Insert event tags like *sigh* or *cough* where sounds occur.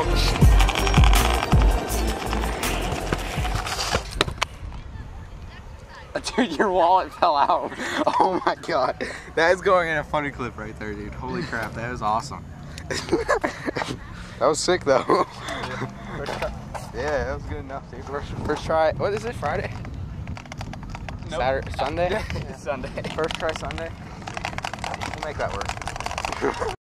*laughs* Dude, your wallet fell out. *laughs* Oh my god. That is going in a funny clip right there, dude. Holy crap, that was awesome. *laughs* that was sick though. yeah, that was good enough, dude. First, first try. What is it? Friday? Nope. Saturday? Sunday? Sunday. First try Sunday? We'll make that work.